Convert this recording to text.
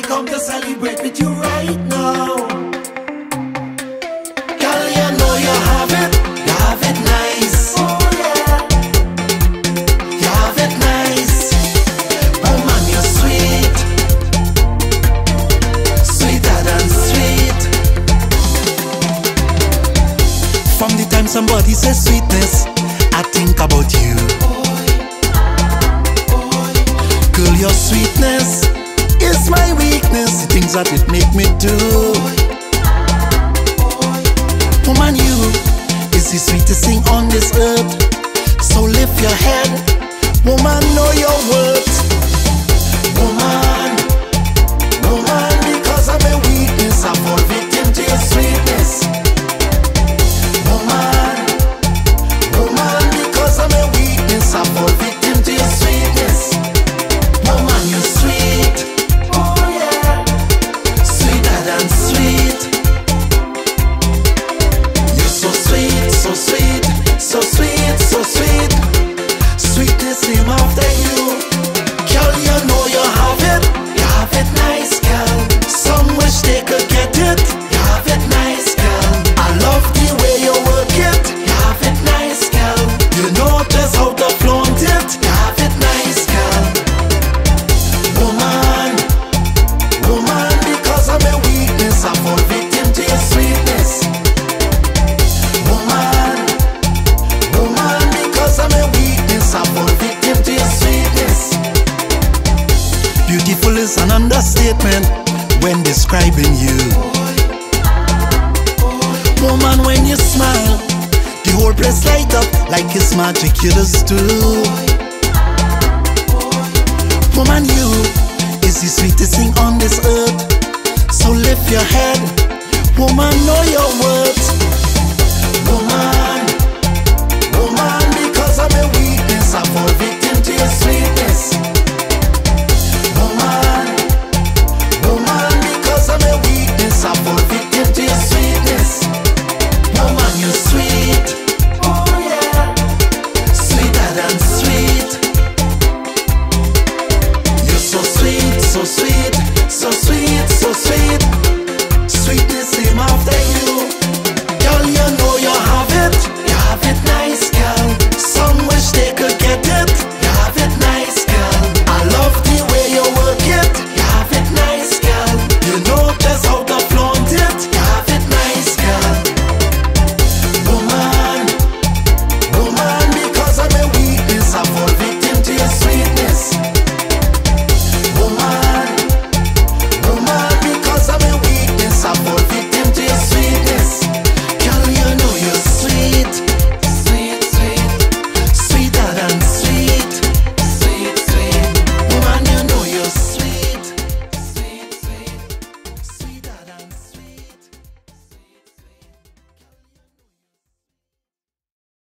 I come to celebrate with you right now. Girl, you know you have it, you have it nice. Oh yeah, you have it nice. Oh, Woman, you're sweet, sweeter than sweet. From the time somebody says sweetness, things that it make me do. Woman, you is the sweetest thing on this earth. So lift your head, woman, know your worth. Sweetness name understatement when describing you. Woman, when you smile, the whole place light up like it's magic you just do. Woman, you is the sweetest thing on this earth. So lift your head, woman, know your worth.